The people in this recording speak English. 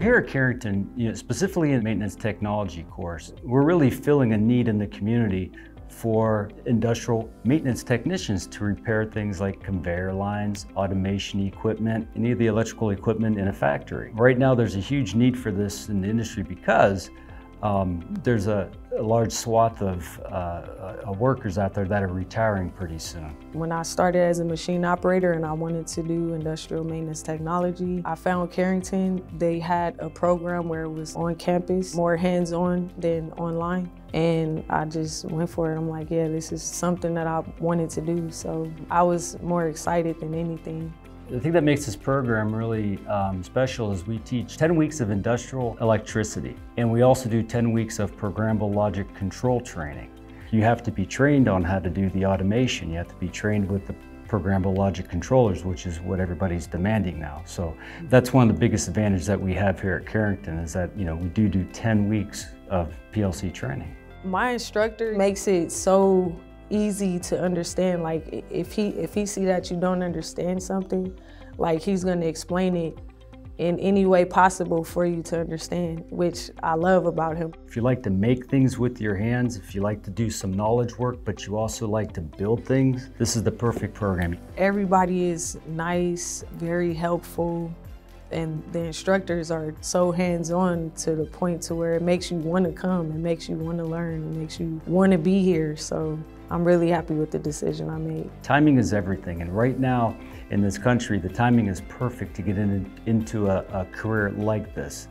here at Carrington, you know, specifically in maintenance technology course, we're really filling a need in the community for industrial maintenance technicians to repair things like conveyor lines, automation equipment, any of the electrical equipment in a factory. Right now there's a huge need for this in the industry because um, there's a, a, large swath of uh, uh, workers out there that are retiring pretty soon. When I started as a machine operator and I wanted to do industrial maintenance technology, I found Carrington. They had a program where it was on campus, more hands-on than online. And I just went for it. I'm like, yeah, this is something that I wanted to do. So I was more excited than anything. The thing that makes this program really um, special is we teach 10 weeks of industrial electricity, and we also do 10 weeks of programmable logic control training. You have to be trained on how to do the automation. You have to be trained with the programmable logic controllers, which is what everybody's demanding now. So that's one of the biggest advantages that we have here at Carrington is that, you know, we do do 10 weeks of PLC training. My instructor makes it so easy to understand. Like if he if he see that you don't understand something, like he's gonna explain it in any way possible for you to understand, which I love about him. If you like to make things with your hands, if you like to do some knowledge work, but you also like to build things, this is the perfect program. Everybody is nice, very helpful, and the instructors are so hands-on to the point to where it makes you want to come, it makes you want to learn, it makes you want to be here. So I'm really happy with the decision I made. Timing is everything, and right now in this country, the timing is perfect to get in, into a, a career like this.